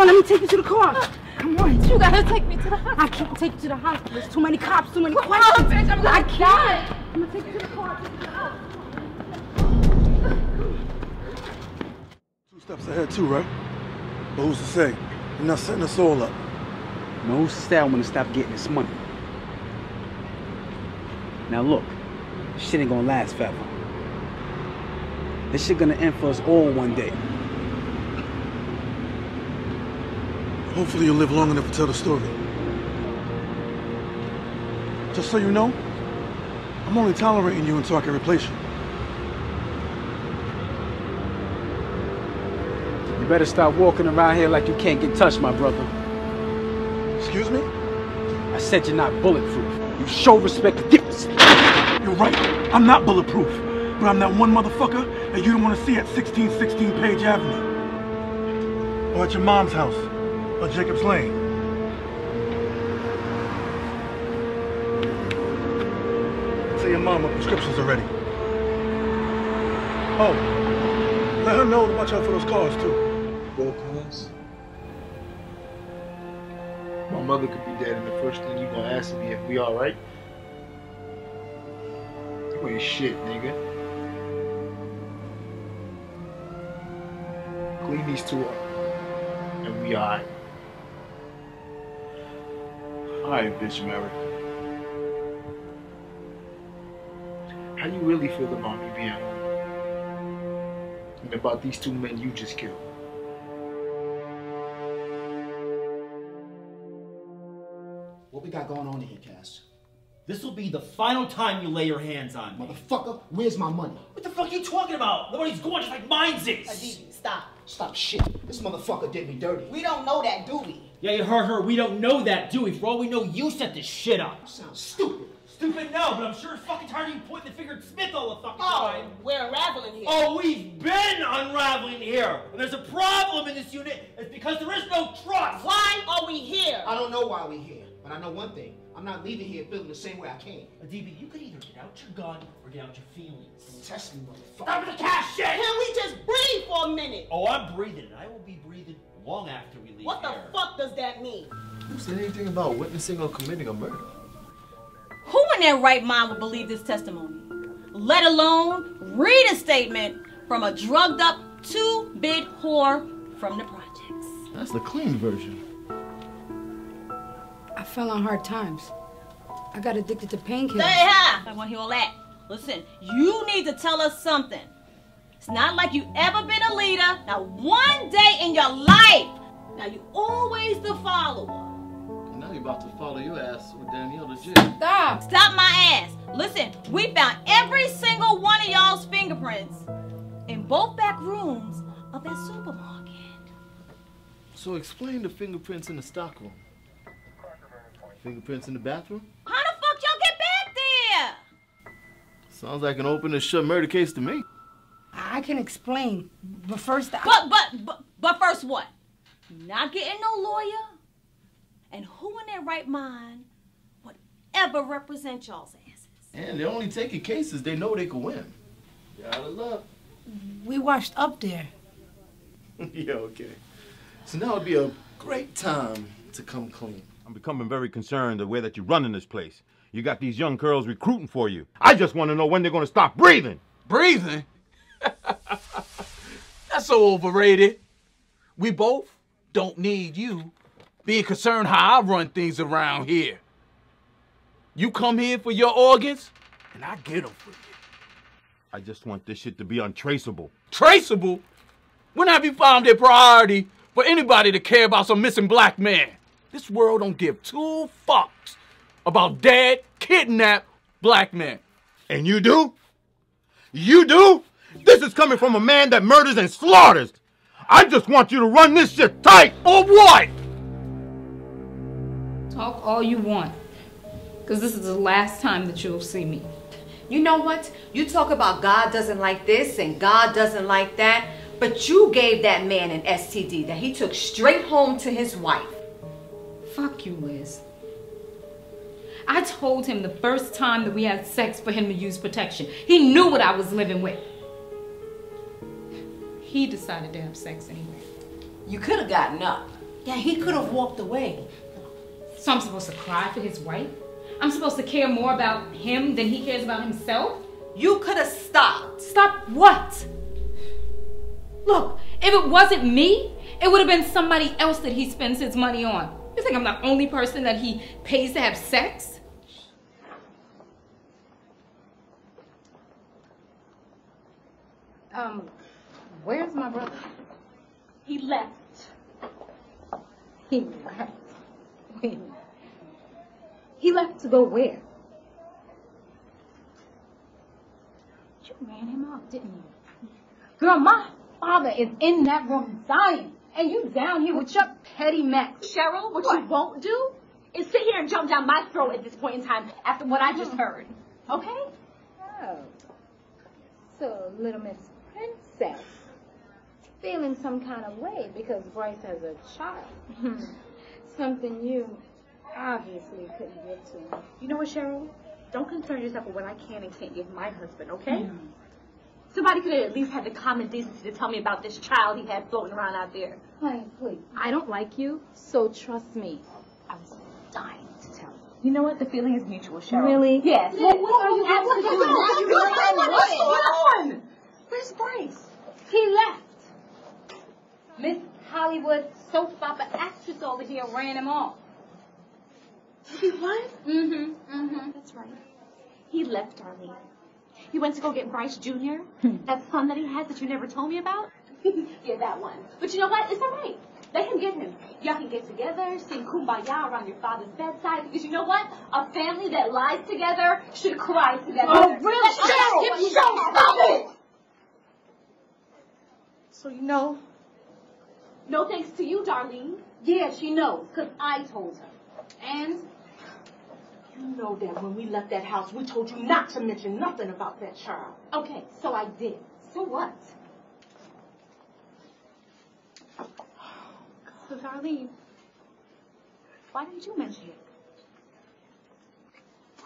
on, let me take you to the car. Come on. You gotta take me to the hospital. I can't take you to the hospital. There's too many cops, too many Come questions. on, bitch, I'm gonna I can't. I'm gonna take you to the car. Take you to the house. Two steps ahead too, right? But who's to say? You're not setting us all up. No, who's to say I want to stop getting this money? Now look, shit ain't gonna last forever. This shit gonna end for us all one day. Hopefully you'll live long enough to tell the story. Just so you know, I'm only tolerating you until I can replace you. You better stop walking around here like you can't get touched, my brother. Excuse me? I said you're not bulletproof. You show respect to difference. You're right. I'm not bulletproof. But I'm that one motherfucker that you don't want to see at 1616 Page Avenue. Or at your mom's house. Or Jacob's Lane. Tell your mom my prescriptions are ready. Oh, let her know to watch out for those cars too. Both cars? My mother could be dead, and the first thing you're gonna ask me if we alright? You ain't shit, nigga. Clean these two up, and we alright. Alright, bitch, Mary. How do you really feel about me being home? And about these two men you just killed? What we got going on here, Cass? This will be the final time you lay your hands on me. Motherfucker, where's my money? What the fuck are you talking about? The money's gone just like mine's is. Aditi, stop. Stop shit. This motherfucker did me dirty. We don't know that, do we? Yeah, you heard her. We don't know that, do we? For all we know, you set this shit up. Sounds stupid. Stupid, no, but I'm sure it's fucking tired of you pointing the finger at Smith all the fucking Oh, time. we're unraveling here. Oh, we've been unraveling here. And there's a problem in this unit. It's because there is no trust. Why are we here? I don't know why we're here, but I know one thing. I'm not leaving here feeling the same way I came. DB, you could either get out your gun or get out your feelings. Test me, motherfucker. Stop with the cash shit! Can we just breathe for a minute? Oh, I'm breathing, I will be breathing long after we leave What the here. fuck does that mean? Who said anything about witnessing or committing a murder? Who in their right mind would believe this testimony? Let alone read a statement from a drugged up two bit whore from the projects. That's the clean version. I fell on hard times. I got addicted to painkillers. Stay high. I want to hear all that. Listen, you need to tell us something. It's not like you ever been a leader, not one day in your life. Now you always the follower. Now you're about to follow your ass with Danielle to jail. Stop. Stop my ass. Listen, we found every single one of y'all's fingerprints in both back rooms of that supermarket. So explain the fingerprints in the stockroom. Fingerprints in the bathroom? How the fuck y'all get back there? Sounds like an open and shut murder case to me. I can explain, but first I... But but but but first what? Not getting no lawyer, and who in their right mind would ever represent y'all's asses? And they're only taking cases they know they can win. You're out of luck. We washed up there. yeah, okay. So now would be a great time to come clean. I'm becoming very concerned the way that you're running this place. You got these young girls recruiting for you. I just want to know when they're going to stop breathing. Breathing? That's so overrated. We both don't need you being concerned how I run things around here. You come here for your organs, and I get them for you. I just want this shit to be untraceable. Traceable? When have you found a priority for anybody to care about some missing black man? This world don't give two fucks about dead, kidnapped black men. And you do? You do? This is coming from a man that murders and slaughters. I just want you to run this shit tight. Or what? Talk all you want. Because this is the last time that you'll see me. You know what? You talk about God doesn't like this and God doesn't like that, but you gave that man an STD that he took straight home to his wife. Fuck you, Liz. I told him the first time that we had sex for him to use protection. He knew what I was living with. He decided to have sex anyway. You could have gotten up. Yeah, he could have walked away. So I'm supposed to cry for his wife? I'm supposed to care more about him than he cares about himself? You could have stopped. Stop what? Look, if it wasn't me, it would have been somebody else that he spends his money on. You think I'm the only person that he pays to have sex? Um, where's my brother? He left. He left. Wait. He left to go where? You ran him off, didn't you? Girl, my father is in that room dying, and you down here with your petty mess. Cheryl, what, you won't do is sit here and jump down my throat at this point in time after what I just hmm. heard. Okay? Oh. So, little Miss Princess, feeling some kind of way because Bryce has a child. Hmm. Something you obviously couldn't give to. You know what, Cheryl? Don't concern yourself with what I can and can't give my husband, okay? Hmm. Somebody could have at least had the common decency to tell me about this child he had floating around out there. Honey, please. I don't like you, so trust me. I was dying to tell you. You know what? The feeling is mutual, Cheryl. Really? Yes. What, what are you What's going to do? on? What's going on? Where's Bryce? He left. Miss Hollywood soap opera actress over here ran him off. He what? Mm-hmm. Mm-hmm. That's right. He left Darlene. He went to go get Bryce Jr., hmm. that son that he has that you never told me about. yeah, that one. But you know what? It's all right. Let him get him. Y'all can get together, sing kumbaya around your father's bedside. Because you know what? A family that lies together should cry together. Oh, really? Give oh, you Cheryl, stop it! So you know? No thanks to you, Darlene. Yeah, she knows, because I told her. And know that when we left that house, we told you not to mention nothing about that child. Okay, so I did. So what? So, Darlene, why didn't you mention it?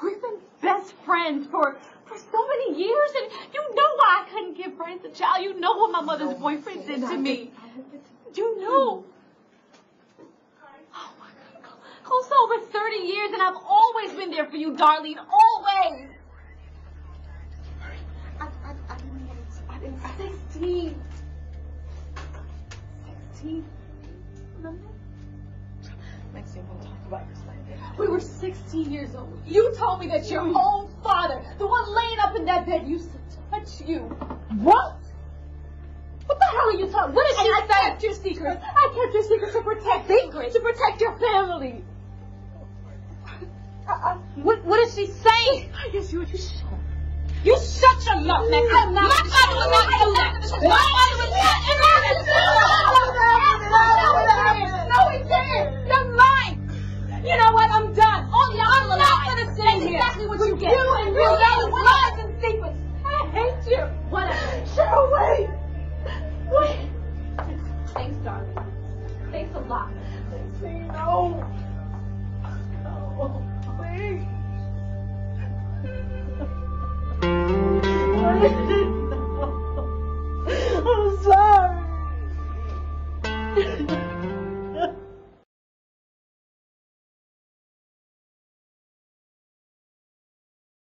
We've been best friends for for so many years, and you know why I couldn't give Bryce a child. You know what my mother's boyfriend did to me. You know. My God, close to over 30 years, and I've always been there for you, Darlene. Always. I, I, I've been, I've been 16. 16. Remember? Next thing we'll talk about this later. We were 16 years old. You told me that your own father, the one laying up in that bed, used to touch you. What? What the hell are you talking? What did she I, say? I kept your secret. I kept your secret to protect secret to protect your family. What, what did she say? I guess you you shut. You shut your mouth, Max. I'm not- My father would not do that. My father would not do that. No, he didn't. You're lying. You know what? I'm done. Oh, All y'all I'm not gonna sit here. Exactly what you get. You and your lies and secrets. I hate you. Whatever. Cheryl, wait. Wait. Thanks, darling. Thanks a lot.